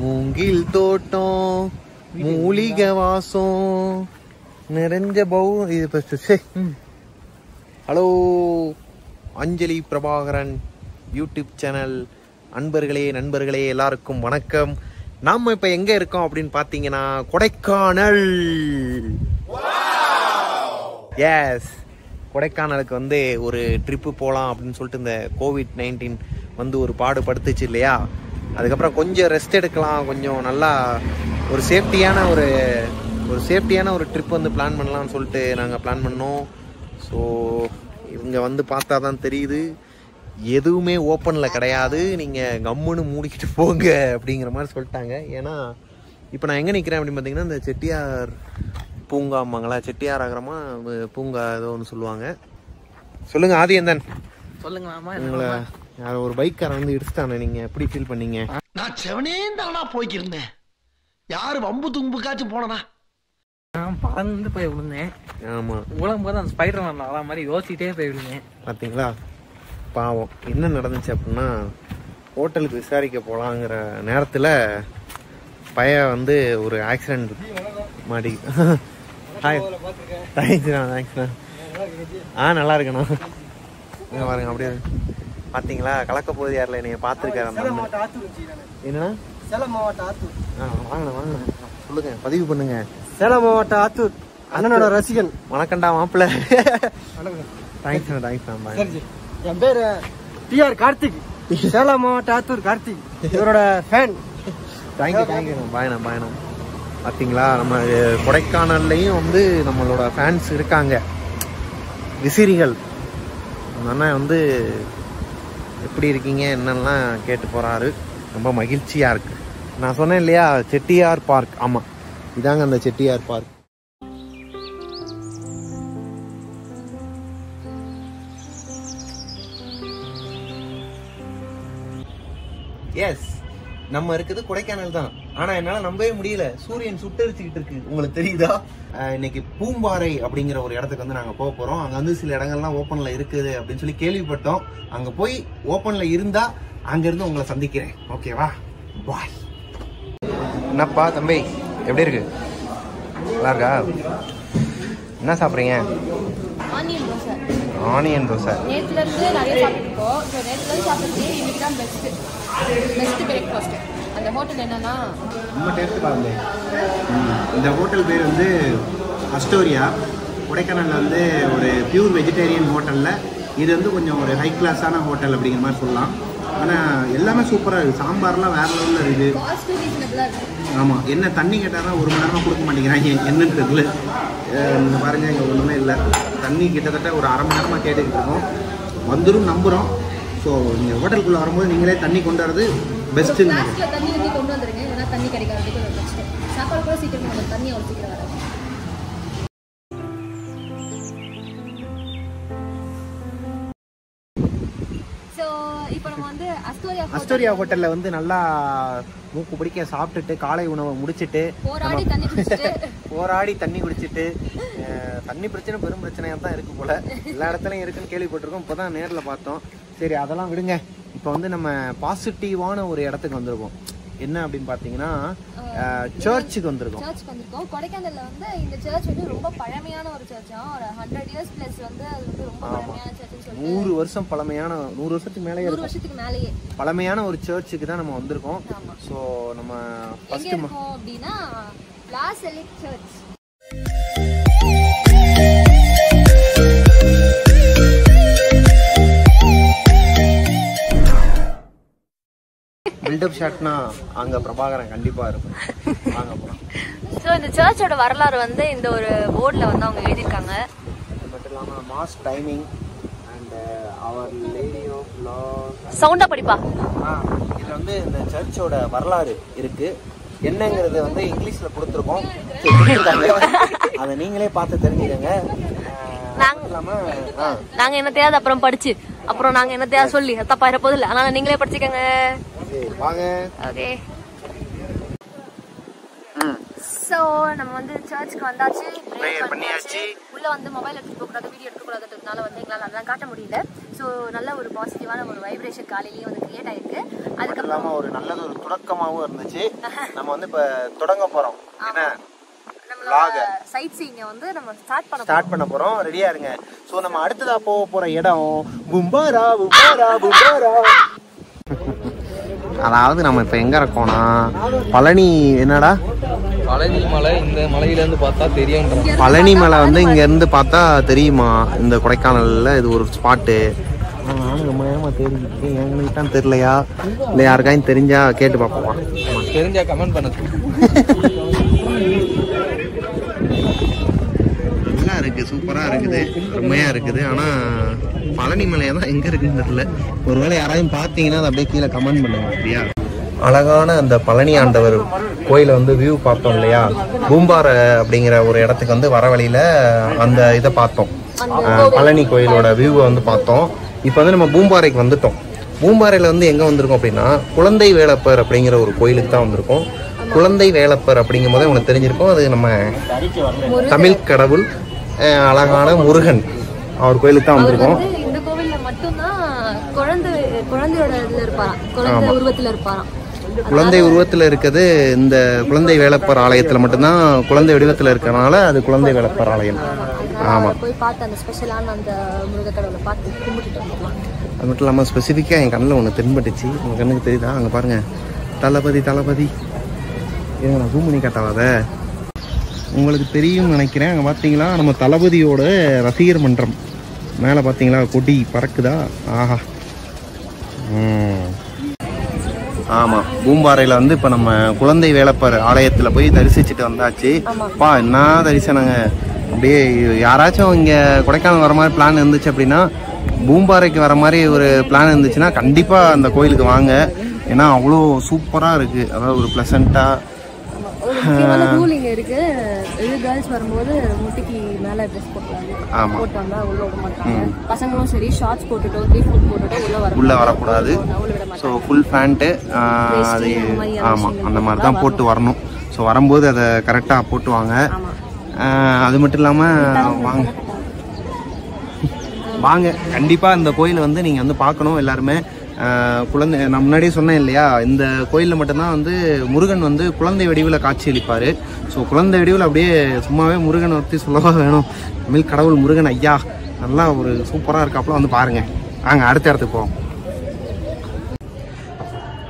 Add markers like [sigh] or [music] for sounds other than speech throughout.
மூங்கில் தோட்டம் மூலிகை வாசம் நிறைஞ்ச பவு இது. Hello Anjali Prabhakaran YouTube channel. அன்பர்களே நண்பர்களே எல்லாருக்கும் வணக்கம். நாம இப்ப எங்க இருக்கோம் அப்படின்னு பாத்தீங்கன்னா கொடைக்கானல். எஸ் கொடைக்கானலுக்கு வந்து ஒரு ட்ரிப்பு போகலாம் அப்படின்னு சொல்லிட்டு இந்த கோவிட் நைன்டீன் வந்து ஒரு பாடுபடுத்துச்சு இல்லையா? அதுக்கப்புறம் கொஞ்சம் ரெஸ்ட் எடுக்கலாம் கொஞ்சம் நல்லா ஒரு சேஃப்டியான ஒரு ஒரு சேஃப்டியான ஒரு ட்ரிப் வந்து பிளான் பண்ணலாம்னு சொல்லிட்டு நாங்கள் பிளான் பண்ணோம். ஸோ இவங்க வந்து பார்த்தா தான் தெரியுது. எதுவுமே ஓப்பனில் கிடையாது. நீங்கள் கம்முன்னு மூடிக்கிட்டு போங்க அப்படிங்கிற மாதிரி சொல்லிட்டாங்க. ஏன்னா இப்போ நான் எங்கே நிற்கிறேன் அப்படின்னு பார்த்தீங்கன்னா இந்த செட்டியார் பூங்காம்பாங்களா செட்டியார் ஆகிறமா பூங்கா ஏதோ ஒன்று சொல்லுவாங்க. சொல்லுங்க ஆதியந்தன் சொல்லுங்க உங்களை யாரோ ஒரு பைக்காரன் வந்து இடிச்சிட்டானே நீங்கள் எப்படி ஃபீல் பண்ணீங்க? நான் செவனேந்தானா போய்க்கிருந்தேன். யாரு வம்பு தும்புக்காச்சும் போனனா நான் பறந்து போய் விழுந்தேன். ஆமாம் விழும் போது அந்த ஸ்பைடர் மேன் வர மாதிரி யோசிச்சிட்டே போய் விழுந்தேன். பார்த்தீங்களா பாவம். என்ன நடந்துச்சு அப்படின்னா ஹோட்டலுக்கு விசாரிக்க போகலாங்கிற நேரத்தில் பைய வந்து ஒரு ஆக்சிடென்ட் மாடி ஹாய் தேங்க்ஸ்ண்ணா தேங்க்ஸ்ண்ணா ஆ நல்லா இருக்கண்ணா. இங்க பாருங்க அப்படியே பார்த்தீங்களா கலக்க போகுது யாரில்? என்னைய பார்த்துருக்காரு. என்னண்ணா? சேலம் மாவட்டம் ஆத்தூர். ஆ வாங்கண்ணா வாங்கண்ணா. சொல்லுங்க பதிவு பண்ணுங்க. சேலம் மாவட்டம் ஆத்தூர். அண்ணனோட ரசிகன். வணக்கம்டா மாப்பிள்ள. தேங்க்ஸ்ண்ணா தேங்க்ஸ்ண்ணா சரி என் பேரு டிஆர் கார்த்திக். சேலம் மாவட்டம் ஆத்தூர் கார்த்திக். இவரோட fan thank you thank you பாயணம் பாயணம் பார்த்தீங்களா நம்ம கொடைக்கானல்லையும் வந்து நம்மளோட ஃபேன்ஸ் இருக்காங்க. விசிறிகள். அந்த அண்ணன் வந்து எப்படி இருக்கீங்க என்னெல்லாம் கேட்டு போகிறாரு ரொம்ப மகிழ்ச்சியாக இருக்கு. நான் சொன்னேன் இல்லையா செட்டியார் பார்க். ஆமாம் இதாங்க அந்த செட்டியார் பார்க். எஸ் நம்ம இருக்குது கொடைக்கானல் தான். ஆனா என்னால நம்பவே முடியல. சூரியன் சுட்டரிச்சுக்கிட்டு இருக்கு. உங்களுக்கு தெரியுதா? இன்னைக்கு பூம்பாறை அப்படிங்கிற ஒரு இடத்துக்கு வந்து நாங்க போக போறோம். அங்க வந்து சில இடங்கள்லாம் ஓப்பன்ல இருக்குது அப்படின்னு சொல்லி கேள்விப்பட்டோம். அங்க போய் ஓப்பன்ல இருந்தா அங்க இருந்து உங்களை சந்திக்கிறேன். ஓகேவா? பாய். என்னப்பா தம்பி எப்படி இருக்கு? நல்லா இருக்கா? என்ன சாப்பிட்றீங்க? ஆனியன் தோசை. ஆனியன் தோசை. நேற்றுல இருந்து நிறைய சாப்பிட்டுருக்கோம். ஸோ நேற்றுல இருந்து சாப்பிட்றது இன்னைக்கு தான் பெஸ்ட்டு பெஸ்ட் பிரேக்ஃபாஸ்ட் அந்த ஹோட்டல் என்னன்னா? ரொம்ப டேஸ்ட் பாருங்க இந்த ஹோட்டல் பேர் வந்து அஸ்டோரியா. கொடைக்கானலில் வந்து ஒரு பியூர் வெஜிடேரியன் ஹோட்டலில் இது வந்து கொஞ்சம் ஒரு ஹை கிளாஸான ஹோட்டல் அப்படிங்கிற மாதிரி சொல்லலாம். ஆனால் எல்லாமே சூப்பராக இருக்குது சாம்பார்லாம் வேறு லெவலில் இருக்குது. ஆமாம் என்ன தண்ணி கேட்டால் ஒரு மணி நேரமாக கொடுக்க மாட்டேங்கிறாங்க. என்னன்னு தெரியல. அஹ் இங்க இங்கே ஒன்றுமே இல்லை. தண்ணி கிட்டத்தட்ட ஒரு அரை மணி நேரமாக கேட்டுக்கிட்டு இருக்கோம். வந்துடும் நம்புகிறோம் ஸோ நீங்கள் ஹோட்டலுக்குள்ளே வரும்போது நீங்களே தண்ணி கொண்டு வரது ஃப்ளாஸ்கில் தண்ணி ஊற்றி கொண்டு வந்துருங்க. ஏன்னா தண்ணி கிடைக்காததுக்கு ஒரு சாப்பாடு கூட சீக்கிரமாக வரும் தண்ணி அவ்வளோ சீக்கிரம் வராது அஸ்டோரியா ஹோட்டல்ல வந்து நல்லா மூக்கு பிடிக்க சாப்பிட்டுட்டு காலை உணவை முடிச்சிட்டு [laughs] போராடி தண்ணி குடிச்சிட்டு. தண்ணி பிரச்சனை பெரும் பிரச்சனையா தான் இருக்கு போல. எல்லா இடத்துலயும் இருக்குன்னு கேள்விப்பட்டிருக்கோம். இப்போதான் நேர்ல பார்த்தோம். சரி அதெல்லாம் விடுங்க. இப்போ வந்து நம்ம பாசிட்டிவான ஒரு இடத்துக்கு வந்திருக்கோம். என்ன அப்படின்னு பார்த்தீங்கன்னா சர்ச்சுக்கு வந்திருக்கோம். சர்ச் வந்திருக்கோம். கொடைக்கானல்ல வந்து இந்த சர்ச் வந்து ரொம்ப பழமையான ஒரு சர்ச்சா ஒரு ஹண்ட்ரட் இயர்ஸ் பிளஸ் வந்து அது வந்து ரொம்ப பழமையான சொல்லிட்டு நூறு வருஷம் பழமையான நூறு வருஷத்துக்கு மேலேயே நூறு வருஷத்துக்கு மேலேயே. பழமையான ஒரு சர்ச்சுக்கு தான் நம்ம வந்திருக்கோம். ஸோ நம்ம ஃபர்ஸ்ட் அப்படின்னா லாஸ் எலிக் சர்ச் பில்டப் ஷாட்னா அங்க பிரபாகரன் கண்டிப்பா இருக்கும். வாங்க போலாம். ஸோ இந்த சர்ச்சோட வரலாறு வந்து இந்த ஒரு போர்டில் வந்து அவங்க எழுதியிருக்காங்க. அது மட்டும் இல்லாம மாஸ் டைமிங் அண்ட் அவர் லேடி ஆஃப் லாஸ் சவுண்டா படிப்பா? இதுல வந்து இந்த சர்ச்சோட வரலாறு இருக்கு. என்னங்கிறது வந்து இங்கிலீஷ்ல கொடுத்துருக்கோம். அதை நீங்களே பார்த்து தெரிஞ்சுக்கங்க. நாங்க- ஆ, நாங்க என்னத்தையாவது அப்புறம் படிச்சு அப்புறம் நாங்க என்னத்தையாவது சொல்லி தப்பாயிர போது இல்லை? அதனால நீங்களே படிச்சுக்கோங்க. வாங்க. ஓகே. ஸோ நம்ம வந்து சர்ச்சுக்கு வந்தாச்சு. பண்ணியாச்சு. உள்ள வந்து மொபைல் எடுத்துட்டு போகக்கூடாது வீடியோ எடுக்கக்கூடாதுன்றதுனால வந்து எங்களால் அதெல்லாம் காட்ட முடியல. ஸோ நல்ல ஒரு பாசிட்டிவான ஒரு வைப்ரேஷன் காலையிலேயே வந்து கிரியேட் ஆயிருக்கு. மட்டும் அதுக்கப்புறம் இல்லாம ஒரு நல்லது ஒரு தொடக்கமாவும் இருந்துச்சு. [laughs] நம்ம வந்து இப்ப தொடங்க போறோம். என்ன? சைட் சீங்க வந்து நம்ம ஸ்டார்ட் பண்ண ஸ்டார்ட் பண்ண போறோம். ரெடியா இருங்க. சோ நம்ம அடுத்ததா போக போற இடம் பும்பாரா பும்பாரா பும்பாரா அதாவது நம்ம இப்ப எங்க இருக்கோம்னா பழனி என்னடா? பழனி மலை இந்த மலையில இருந்து பார்த்தா தெரியும் பழனி மலை வந்து இங்க இருந்து பார்த்தா தெரியுமா? இந்த கொடைக்கானல்ல இது ஒரு ஸ்பாட்டு நானும் ரொம்ப நேரமா தெரிஞ்சுக்கிட்டேன் எங்களுக்கு தான் தெரியலையா? இல்லை யாருக்காயும் தெரிஞ்சா கேட்டு பார்ப்போமா? தெரிஞ்சா கமெண்ட் பண்ண சொல்லு. நல்லா இருக்கு சூப்பரா இருக்குது. அருமையா இருக்குது. ஆனா பழனி மலையை தான் எங்கே இருக்குன்னு தெரியல. ஒருவேளை யாராவது பார்த்தீங்கன்னா அதை அப்படியே கீழே கமெண்ட் பண்ணுங்க. சரியா அழகான அந்த பழனி ஆண்டவர் கோயிலை வந்து வியூ பார்த்தோம் இல்லையா? பூம்பாறை அப்படிங்கிற ஒரு இடத்துக்கு வந்து வர வழியில் அந்த இதை பார்த்தோம். பழனி கோயிலோட வியூவை வந்து பார்த்தோம். இப்போ வந்து நம்ம பூம்பாறைக்கு வந்துட்டோம். பூம்பாறையில் வந்து எங்கே வந்திருக்கோம் அப்படின்னா குழந்தை வேலப்பர் அப்படிங்கிற ஒரு கோயிலுக்கு தான் வந்திருக்கோம். குழந்தை வேலப்பர் அப்படிங்கும் போதே உங்களுக்கு தெரிஞ்சிருக்கும். அது நம்ம தமிழ் கடவுள் அழகான முருகன். அவர் கோயிலுக்கு தான் வந்திருக்கோம். மட்டும்தான் குழந்தை குழந்தையோட இதுல இருப்பாராம். குழந்தை உருவத்துல இருப்பாராம். குழந்தை உருவத்தில் இருக்கிறது இந்த குழந்தை வேலப்பர் ஆலயத்தில் மட்டும்தான் குழந்தை வடிவத்தில் இருக்கிறனால அது குழந்தை வேலப்பர் ஆலயம். ஆமாம் போய் பார்த்து அந்த ஸ்பெஷலான அந்த முருக கடவுளை பார்த்து கும்பிட்டுட்டு வந்துடலாம். அது மட்டும் இல்லாமல் ஸ்பெசிஃபிக்காக என் கண்ணில் ஒன்று தென்பட்டுச்சு. உங்கள் கண்ணுக்கு தெரியுதா? அங்கே பாருங்கள் தளபதி தளபதி. ஏங்க நான் ஜூம் பண்ணி காட்டாத உங்களுக்கு தெரியும்னு நினைக்கிறேன். அங்கே பார்த்தீங்களா நம்ம தளபதியோட ரசிகர் மன்றம். மேலே பார்த்தீங்களா? கொடி பறக்குதா? ஆஹா. ம். ஆமாம் பூம்பாறையில் வந்து இப்போ நம்ம குழந்தை வேலப்பர் ஆலயத்தில் போய் தரிசிச்சுட்டு வந்தாச்சு. பா என்ன தரிசனங்க? அப்படியே யாராச்சும் இங்கே கொடைக்கானல் வர மாதிரி பிளான் இருந்துச்சு அப்படின்னா பூம்பாறைக்கு வர மாதிரி ஒரு பிளான் இருந்துச்சுன்னா கண்டிப்பாக அந்த கோயிலுக்கு வாங்க. ஏன்னா அவ்வளோ சூப்பராக இருக்குது அதாவது ஒரு ப்ளசண்ட்டாக முக்கியமான ரூல் இங்க இருக்கு. இது கேர்ள்ஸ் வரும்போது முட்டிக்கு மேல ட்ரெஸ் போட்டுறாங்க ஆமா. போட்டு வந்தா உள்ள விட மாட்டாங்க. பசங்களும் சரி ஷார்ட்ஸ் போட்டுட்டோ த்ரீ ஃபுட் போட்டுட்டோ உள்ள வர உள்ளே வரக்கூடாது. ஸோ ஃபுல் பேண்ட்டு அது ஆமாம் அந்த மாதிரி தான் போட்டு வரணும். ஸோ வரும்போது அதை கரெக்டாக போட்டு வாங்க ஆமா. ஆஹ் அது மட்டும் இல்லாமல் வாங்க. வாங்க. கண்டிப்பாக இந்த கோயிலை வந்து நீங்கள் வந்து பார்க்கணும் எல்லாருமே. குழந்தை நான் முன்னாடியே சொன்னேன் இல்லையா இந்த கோயிலில் மட்டும்தான் வந்து முருகன் வந்து குழந்தை வடிவில் காட்சியளிப்பார். ஸோ குழந்தை வடிவில் அப்படியே சும்மாவே முருகனை பற்றி சொல்லவா வேணும். தமிழ் கடவுள் முருகன் ஐயா. நல்லா ஒரு சூப்பராக இருக்காப்புல வந்து பாருங்க. வாங்க அடுத்த இடத்துக்கு போவோம்.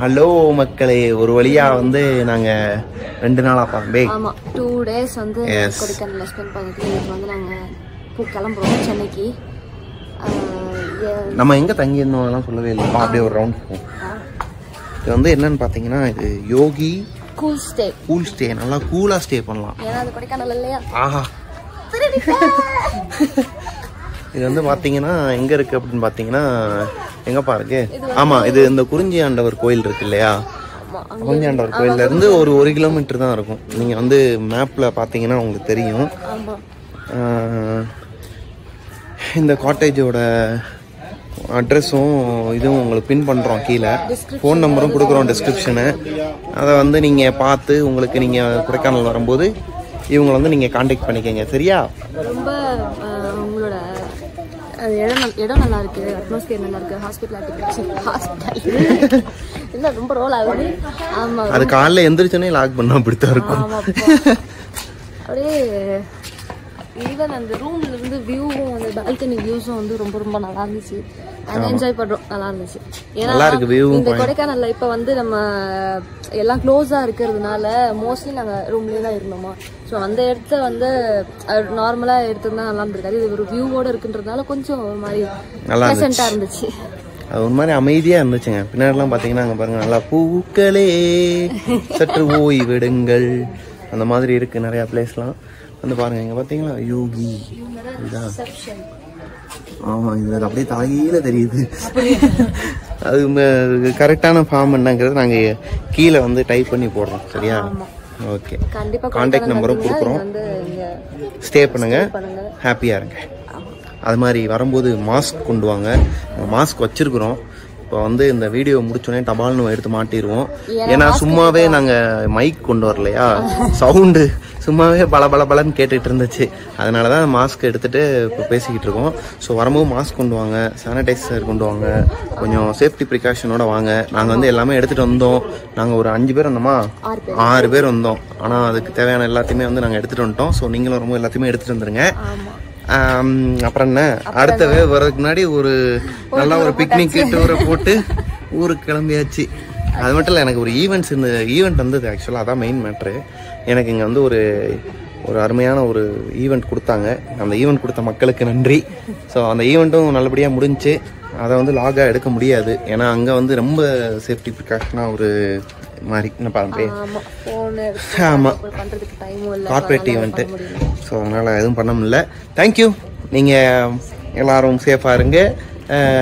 ஹலோ மக்களே. ஒரு வழியா வந்து நாங்க ரெண்டு நாளா பாம்பே ஆமா டூ டேஸ் வந்து. கொடைக்கானல்ல ஸ்பெண்ட் பண்ணிட்டு வந்து நாங்க போ- கிளம்புறோம் சென்னைக்கு. நம்ம எங்க தங்கி இருந்தோம் அதெல்லாம் சொல்லவே இல்லைப்பா அப்படியே ஒரு ரவுண்ட் போவோம். இது வந்து என்னன்னு பாத்தீங்கன்னா இது Yogi cool stay cool stay நல்லா கூலா ஸ்டே பண்ணலாம். ஆஹா. இது வந்து பாத்தீங்கன்னா எங்க இருக்கு அப்படின்னு பாத்தீங்கன்னா எங்கப்பா இருக்கு? ஆமா இது இந்த குறிஞ்சி ஆண்டவர் கோயில் இருக்கு இல்லையா? குறிஞ்சி ஆண்டவர் கோயில்ல இருந்து ஒரு ஒரு கிலோமீட்டர் தான் இருக்கும். நீங்க வந்து மேப்ல பாத்தீங்கன்னா உங்களுக்கு தெரியும். இந்த காட்டேஜோட அட்ரஸும் இதுவும் உங்களுக்கு பின் பண்ணுறோம் கீழே. ஃபோன் நம்பரும் கொடுக்குறோம் டிஸ்கிரிப்ஷனு அதை வந்து நீங்கள் பார்த்து உங்களுக்கு நீங்கள் கொடைக்கானல் வரும்போது இவங்களை வந்து நீங்கள் காண்டாக்ட் பண்ணிக்கங்க. சரியா? ரொம்ப உங்களோட அது இடம் இடம் நல்லா இருக்கு அட்மாஸ்பியர் நல்லா இருக்கு ஹாஸ்பிட்டல் ஹாஸ்பிட்டல் ரொம்ப ரோல் ஆகுது. ஆமா. அது காலைல எந்திரிச்சோன்னே லாக் பண்ணா அப்படித்தான் இருக்கும். அப்படியே ஈவன் அந்த ரூம்ல இருந்து வியூவும் அந்த பால்கனி வியூஸும் வந்து ரொம்ப ரொம்ப நல்லா இருந்துச்சு. நாங்க என்ஜாய் பண்றோம். நல்லா இருந்துச்சு. ஏன்னா இந்த கொடைக்கானல்ல இப்ப வந்து நம்ம எல்லாம் க்ளோஸா இருக்கிறதுனால மோஸ்ட்லி நாங்க ரூம்லயே தான் இருந்தோமா. ஸோ அந்த இடத்த வந்து நார்மலா எடுத்திருந்தா நல்லா இருந்திருக்காது. இது ஒரு வியூவோட இருக்குன்றதுனால கொஞ்சம் ஒரு மாதிரி நல்லா இருந்துச்சு. அது ஒரு மாதிரி அமைதியாக இருந்துச்சுங்க. பின்னாடிலாம் பார்த்தீங்கன்னா அங்கே பாருங்க நல்லா பூக்களே சற்று ஓய்விடுங்கள். அந்த மாதிரி இருக்கு நிறைய பிளேஸ்லாம் வந்து பாருங்க இங்க பார்த்தீங்களா யோகி. இதுதான் ஆமா இது அப்படியே தலையில தெரியுது. அது கரெக்டான ஃபார்ம் என்னங்கிறது நாங்க கீழே வந்து டைப் பண்ணி போடுறோம் சரியா? ஓகே கான்டாக்ட் நம்பரும் கொடுக்குறோம். ஸ்டே பண்ணுங்க. ஹாப்பியாக இருங்க. அது மாதிரி வரும்போது மாஸ்க் கொண்டு வாங்க. மாஸ்க் வச்சிருக்கிறோம். இப்போ வந்து இந்த வீடியோ முடிச்சோடனே டபால்னு எடுத்து மாட்டிடுவோம் ஏன்னா சும்மாவே நாங்கள் மைக் கொண்டு வரலையா? சவுண்டு சும்மாவே பல பல பலன்னு கேட்டுட்டு இருந்துச்சு. அதனால தான் மாஸ்க் எடுத்துட்டு இப்போ பேசிக்கிட்டு இருக்கோம். ஸோ வரும்போது மாஸ்க் கொண்டு வாங்க சானிடைசர் கொண்டு வாங்க கொஞ்சம் சேஃப்டி ப்ரிகாஷனோட வாங்க. நாங்கள் வந்து எல்லாமே எடுத்துகிட்டு வந்தோம். நாங்கள் ஒரு அஞ்சு பேர் வந்தோமா? ஆறு பேர். வந்தோம். ஆனால் அதுக்கு தேவையான எல்லாத்தையுமே வந்து நாங்கள் எடுத்துகிட்டு வந்துட்டோம். ஸோ நீங்களும் வரும்போது எல்லாத்தையுமே எடுத்துகிட்டு வந்துருங்க. அப்புறம் என்ன? அடுத்த வேவ் வர்றதுக்கு முன்னாடி ஒரு நல்ல ஒரு பிக்னிக் டூரை போட்டு ஊருக்கு கிளம்பியாச்சு. அது மட்டும் இல்லை எனக்கு ஒரு ஈவெண்ட்ஸ் இந்த ஈவெண்ட் வந்தது ஆக்சுவலாக அதான் மெயின் மேட்ரு எனக்கு இங்கே வந்து ஒரு ஒரு அருமையான ஒரு ஈவெண்ட் கொடுத்தாங்க. அந்த ஈவெண்ட் கொடுத்த மக்களுக்கு நன்றி. ஸோ அந்த ஈவெண்ட்டும் நல்லபடியாக முடிஞ்சுச்சு அதை வந்து லாகாக எடுக்க முடியாது. ஏன்னா அங்கே வந்து ரொம்ப சேஃப்டி ப்ரிகாஷனாக ஒரு மாதிரி என்ன பாருங்க [laughs] ஆமா. போன் ஆமா. பண்றதுக்கு டைமும் இல்ல கார்பரேட் ஈவெண்ட்டு ஸோ அதனால் எதுவும் பண்ண முடியல. தேங்க்யூ நீங்கள் எல்லாரும் சேஃபாக இருங்க.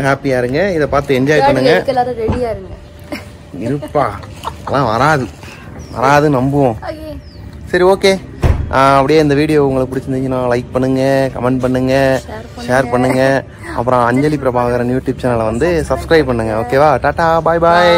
ஹாப்பியாக இருங்க. இதை பார்த்து என்ஜாய் பண்ணுங்க. எல்லாரும் இருங்க. இருப்பா. அதெல்லாம் வராது. வராது நம்புவோம். சரி ஓகே அப்படியே இந்த வீடியோ உங்களுக்கு பிடிச்சிருந்துச்சுன்னா லைக் பண்ணுங்க கமெண்ட் பண்ணுங்க ஷேர் பண்ணுங்க. அப்புறம் [laughs] அஞ்சலி பிரபாகரன் யூடியூப் சேனலை வந்து சப்ஸ்கிரைப் பண்ணுங்க. ஓகேவா டாடா பாய் பாய்.